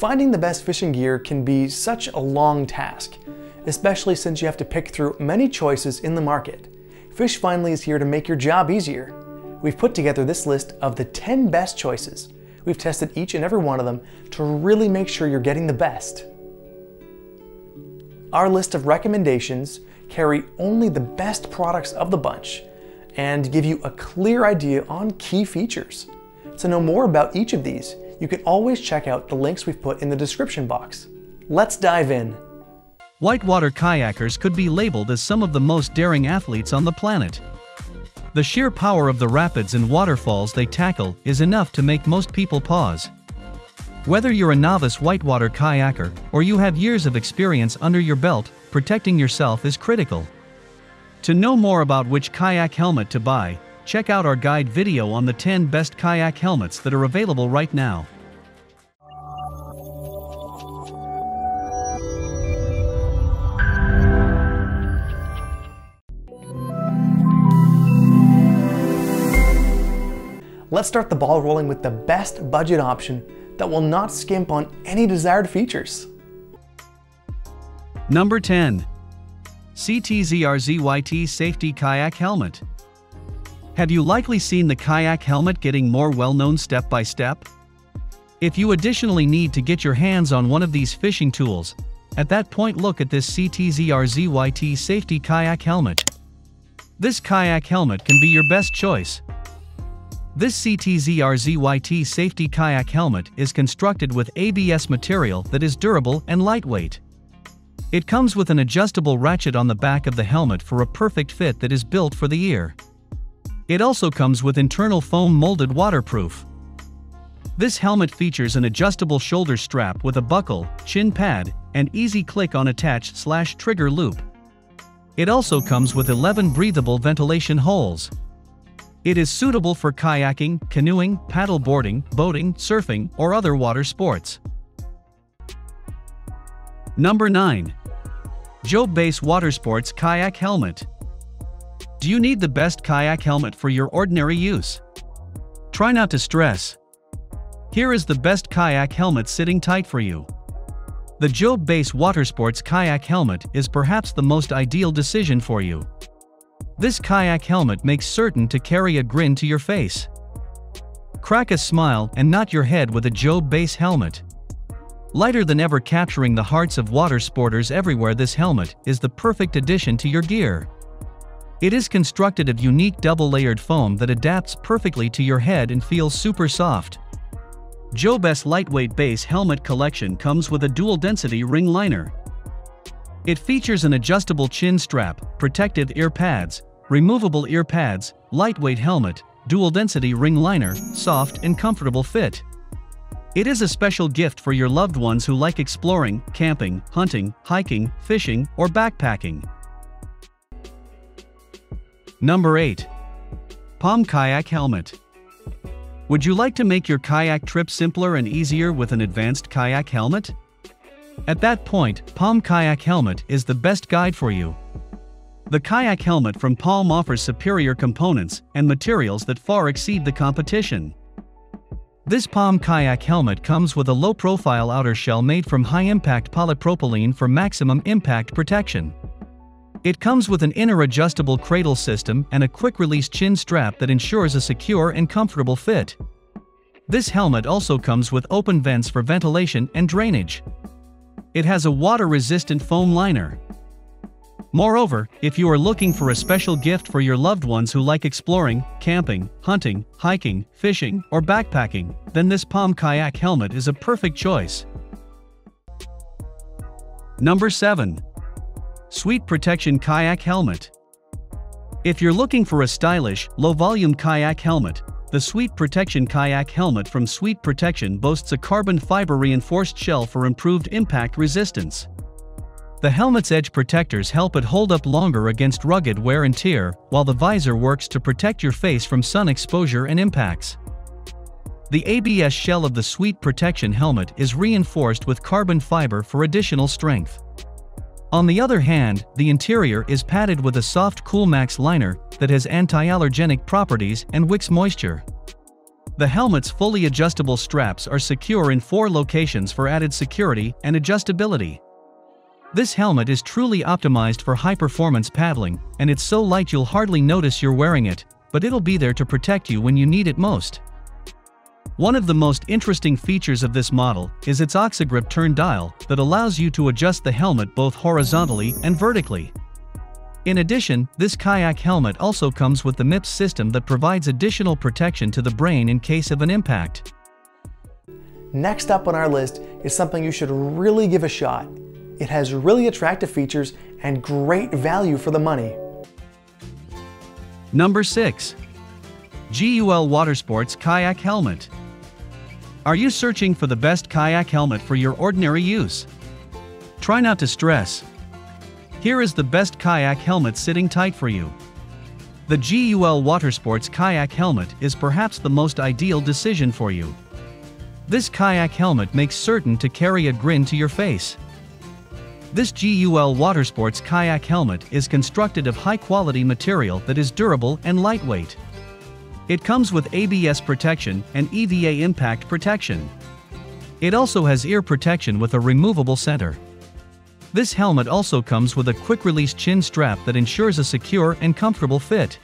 Finding the best fishing gear can be such a long task, especially since you have to pick through many choices in the market. FishFindly is here to make your job easier. We've put together this list of the 10 best choices. We've tested each and every one of them to really make sure you're getting the best. Our list of recommendations carry only the best products of the bunch and give you a clear idea on key features. To know more about each of these, you can always check out the links we've put in the description box. Let's dive in. Whitewater kayakers could be labeled as some of the most daring athletes on the planet. The sheer power of the rapids and waterfalls they tackle is enough to make most people pause. Whether you're a novice whitewater kayaker or you have years of experience under your belt, protecting yourself is critical. To know more about which kayak helmet to buy, check out our guide video on the 10 best kayak helmets that are available right now. Let's start the ball rolling with the best budget option that will not skimp on any desired features. Number 10. CTZRZYT Safety Kayak Helmet. Have you likely seen the kayak helmet getting more well-known step by step? If you additionally need to get your hands on one of these fishing tools, at that point look at this CTZRZYT Safety Kayak Helmet. This kayak helmet can be your best choice, this CTZRZYT safety kayak helmet is constructed with ABS material that is durable and lightweight. It comes with an adjustable ratchet on the back of the helmet for a perfect fit that is built for the ear. It also comes with internal foam molded waterproof. This helmet features an adjustable shoulder strap with a buckle, chin pad, and easy click on attach slash trigger loop. It also comes with 11 breathable ventilation holes. It is suitable for kayaking, canoeing, paddleboarding, boating, surfing, or other water sports. Number 9. Jobe Base Water Sports Kayak Helmet. Do you need the best kayak helmet for your ordinary use? Try not to stress. Here is the best kayak helmet sitting tight for you. The Jobe Base Water Sports Kayak Helmet is perhaps the most ideal decision for you. This kayak helmet makes certain to carry a grin to your face. Crack a smile and nod your head with a Jobe base helmet. Lighter than ever capturing the hearts of water sporters everywhere this helmet is the perfect addition to your gear. It is constructed of unique double-layered foam that adapts perfectly to your head and feels super soft. Jobe's lightweight base helmet collection comes with a dual-density ring liner. It features an adjustable chin strap, protective ear pads, removable ear pads, lightweight helmet, dual density ring liner, soft and comfortable fit. It is a special gift for your loved ones who like exploring, camping, hunting, hiking, fishing, or backpacking. Number 8. Palm Kayak Helmet. Would you like to make your kayak trip simpler and easier with an advanced kayak helmet? At that point, Palm Kayak Helmet is the best guide for you. The kayak helmet from Palm offers superior components and materials that far exceed the competition. This Palm kayak helmet comes with a low-profile outer shell made from high-impact polypropylene for maximum impact protection. It comes with an inner adjustable cradle system and a quick-release chin strap that ensures a secure and comfortable fit. This helmet also comes with open vents for ventilation and drainage. It has a water-resistant foam liner, Moreover, if you are looking for a special gift for your loved ones who like exploring, camping, hunting, hiking, fishing, or backpacking, then this Palm Kayak helmet is a perfect choice. Number 7. Sweet Protection Kayak Helmet. If you're looking for a stylish, low-volume kayak helmet, the Sweet Protection Kayak Helmet from Sweet Protection boasts a carbon fiber reinforced shell for improved impact resistance. The helmet's edge protectors help it hold up longer against rugged wear and tear, while the visor works to protect your face from sun exposure and impacts. The ABS shell of the Sweet Protection helmet is reinforced with carbon fiber for additional strength. On the other hand, the interior is padded with a soft Coolmax liner that has anti-allergenic properties and wicks moisture. The helmet's fully adjustable straps are secure in four locations for added security and adjustability. This helmet is truly optimized for high-performance paddling, and it's so light you'll hardly notice you're wearing it, but it'll be there to protect you when you need it most. One of the most interesting features of this model is its Occigrip turn dial that allows you to adjust the helmet both horizontally and vertically. In addition, this kayak helmet also comes with the MIPS system that provides additional protection to the brain in case of an impact. Next up on our list is something you should really give a shot. It has really attractive features and great value for the money. Number 6. GUL Watersports Kayak Helmet. Are you searching for the best kayak helmet for your ordinary use? Try not to stress. Here is the best kayak helmet sitting tight for you. The GUL Watersports Kayak Helmet is perhaps the most ideal decision for you. This kayak helmet makes certain to carry a grin to your face. This GUL Watersports Kayak Helmet is constructed of high-quality material that is durable and lightweight. It comes with ABS protection and EVA impact protection. It also has ear protection with a removable center. This helmet also comes with a quick-release chin strap that ensures a secure and comfortable fit.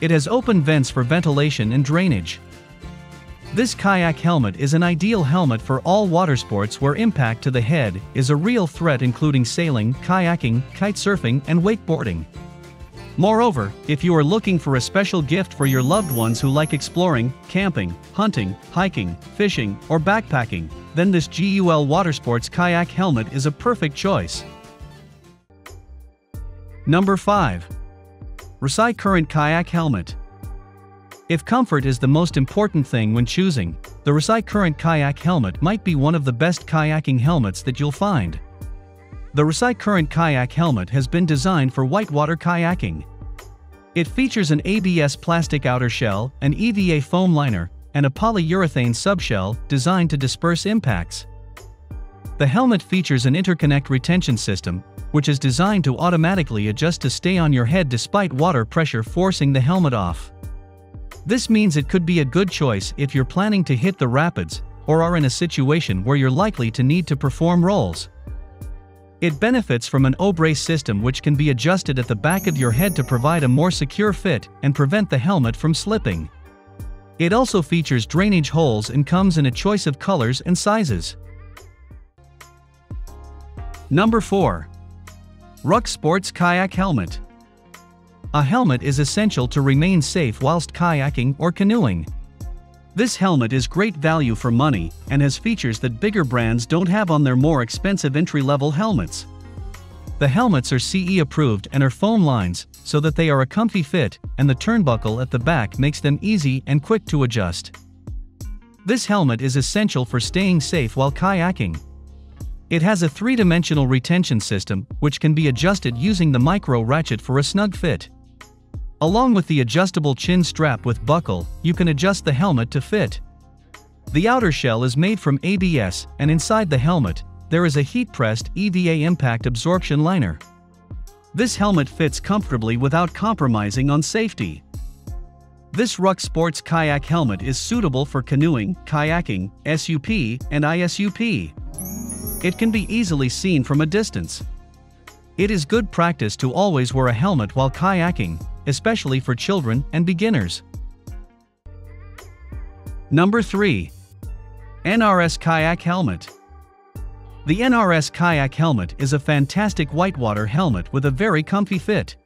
It has open vents for ventilation and drainage. This kayak helmet is an ideal helmet for all water sports where impact to the head is a real threat including sailing, kayaking, kite surfing, and wakeboarding. Moreover, if you are looking for a special gift for your loved ones who like exploring, camping, hunting, hiking, fishing, or backpacking, then this GUL Watersports Kayak Helmet is a perfect choice. Number 5. WRSI Current Kayak Helmet. If comfort is the most important thing when choosing, the WRSI Current Kayak Helmet might be one of the best kayaking helmets that you'll find. The WRSI Current Kayak Helmet has been designed for whitewater kayaking. It features an ABS plastic outer shell, an EVA foam liner, and a polyurethane subshell designed to disperse impacts. The helmet features an interconnect retention system, which is designed to automatically adjust to stay on your head despite water pressure forcing the helmet off. This means it could be a good choice if you're planning to hit the rapids or are in a situation where you're likely to need to perform rolls. It benefits from an O-brace system which can be adjusted at the back of your head to provide a more secure fit and prevent the helmet from slipping. It also features drainage holes and comes in a choice of colors and sizes. Number 4. Ruk Sports Kayak Helmet. A helmet is essential to remain safe whilst kayaking or canoeing. This helmet is great value for money and has features that bigger brands don't have on their more expensive entry-level helmets. The helmets are CE approved and are foam lines, so that they are a comfy fit, and the turnbuckle at the back makes them easy and quick to adjust. This helmet is essential for staying safe while kayaking. It has a three-dimensional retention system, which can be adjusted using the micro ratchet for a snug fit. Along with the adjustable chin strap with buckle, you can adjust the helmet to fit. The outer shell is made from ABS, and inside the helmet, there is a heat-pressed EVA impact absorption liner. This helmet fits comfortably without compromising on safety. This Ruk Sports Kayak helmet is suitable for canoeing, kayaking, SUP, and ISUP. It can be easily seen from a distance. It is good practice to always wear a helmet while kayaking, especially for children and beginners. Number 3. NRS Kayak Helmet. The NRS Kayak Helmet is a fantastic whitewater helmet with a very comfy fit.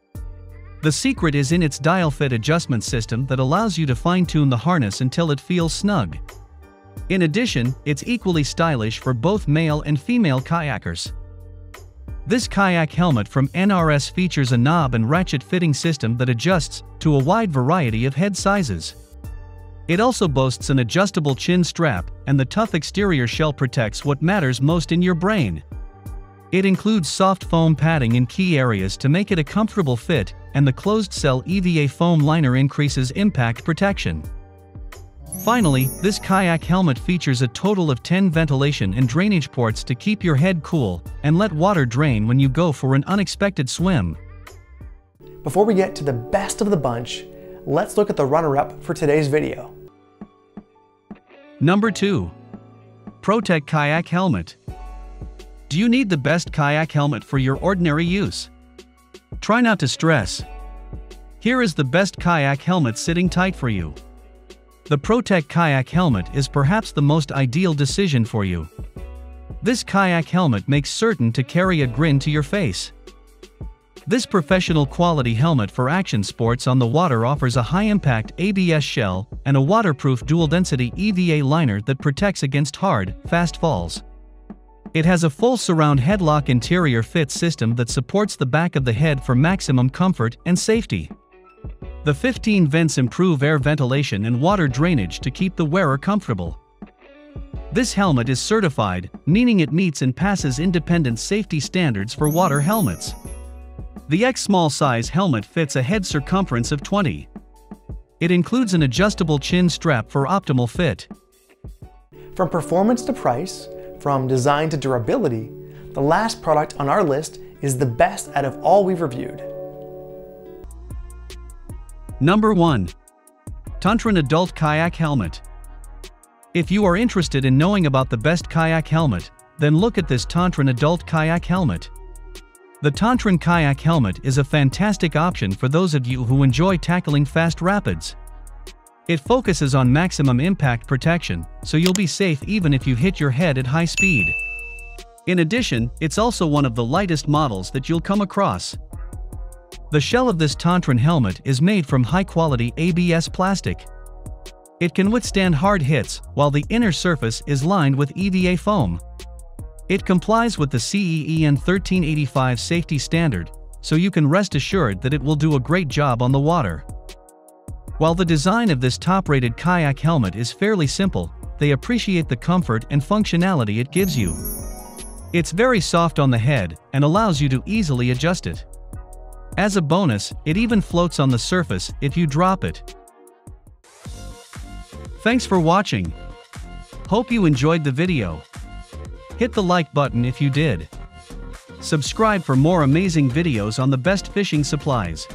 The secret is in its dial fit adjustment system that allows you to fine-tune the harness until it feels snug. In addition, it's equally stylish for both male and female kayakers. This kayak helmet from NRS features a knob and ratchet fitting system that adjusts to a wide variety of head sizes. It also boasts an adjustable chin strap, and the tough exterior shell protects what matters most in your brain. It includes soft foam padding in key areas to make it a comfortable fit, and the closed-cell EVA foam liner increases impact protection. Finally, this kayak helmet features a total of 10 ventilation and drainage ports to keep your head cool and let water drain when you go for an unexpected swim. Before we get to the best of the bunch, let's look at the runner-up for today's video. Number 2. ProTech Kayak Helmet. Do you need the best kayak helmet for your ordinary use? Try not to stress. Here is the best kayak helmet sitting tight for you. The ProTech Kayak Helmet is perhaps the most ideal decision for you. This kayak helmet makes certain to carry a grin to your face. This professional quality helmet for action sports on the water offers a high-impact ABS shell and a waterproof dual-density EVA liner that protects against hard, fast falls. It has a full surround headlock interior fit system that supports the back of the head for maximum comfort and safety. The 15 vents improve air ventilation and water drainage to keep the wearer comfortable. This helmet is certified, meaning it meets and passes independent safety standards for water helmets. The X small size helmet fits a head circumference of 20. It includes an adjustable chin strap for optimal fit. From performance to price, from design to durability, the last product on our list is the best out of all we've reviewed. Number 1. Tantron Adult Kayak Helmet. If you are interested in knowing about the best kayak helmet, then look at this Tantron Adult Kayak Helmet. The Tantron Kayak Helmet is a fantastic option for those of you who enjoy tackling fast rapids. It focuses on maximum impact protection, so you'll be safe even if you hit your head at high speed. In addition, it's also one of the lightest models that you'll come across. The shell of this Tantron helmet is made from high-quality ABS plastic. It can withstand hard hits, while the inner surface is lined with EVA foam. It complies with the CE EN 1385 safety standard, so you can rest assured that it will do a great job on the water. While the design of this top-rated kayak helmet is fairly simple, they appreciate the comfort and functionality it gives you. It's very soft on the head and allows you to easily adjust it. As a bonus, it even floats on the surface if you drop it. Thanks for watching. Hope you enjoyed the video. Hit the like button if you did. Subscribe for more amazing videos on the best fishing supplies.